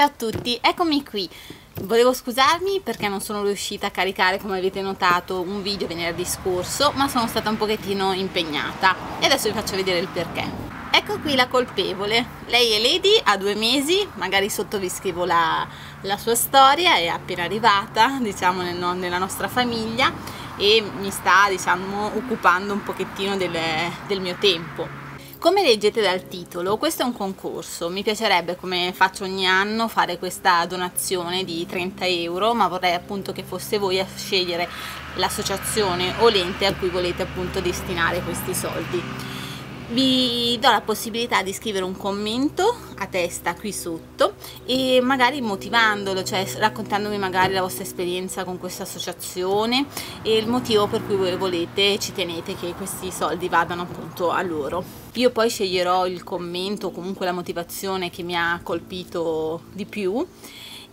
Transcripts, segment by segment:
Ciao a tutti, eccomi qui. Volevo scusarmi perché non sono riuscita a caricare, come avete notato, un video venerdì scorso, ma sono stata un pochettino impegnata e adesso vi faccio vedere il perché. Ecco qui la colpevole, lei è Lady, ha due mesi, magari sotto vi scrivo la, la sua storia, è appena arrivata, diciamo, nel, nella nostra famiglia e mi sta, diciamo, occupando un pochettino del, del mio tempo. Come leggete dal titolo, questo è un concorso, mi piacerebbe come faccio ogni anno fare questa donazione di 30 euro, ma vorrei appunto che foste voi a scegliere l'associazione o l'ente a cui volete appunto destinare questi soldi vi do la possibilità di scrivere un commento a testa qui sotto e magari motivandolo, cioè raccontandomi magari la vostra esperienza con questa associazione e il motivo per cui voi volete e ci tenete che questi soldi vadano appunto a loro. Io poi sceglierò il commento o comunque la motivazione che mi ha colpito di più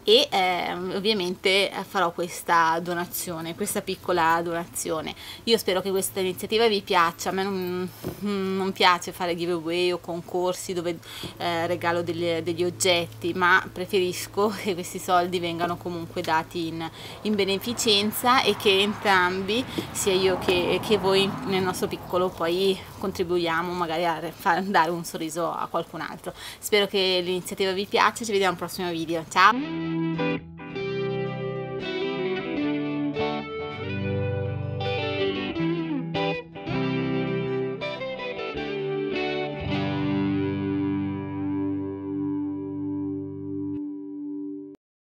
e eh, ovviamente farò questa donazione, questa piccola donazione. Io spero che questa iniziativa vi piaccia, a me non, non piace fare giveaway o concorsi dove eh, regalo degli, degli, oggetti, ma preferisco che questi soldi vengano comunque dati in, in beneficenza e che entrambi, sia io che, che voi nel nostro piccolo, poi contribuiamo magari a far dare un sorriso a qualcun altro. Spero che l'iniziativa vi piaccia, ci vediamo al prossimo video, ciao! thank you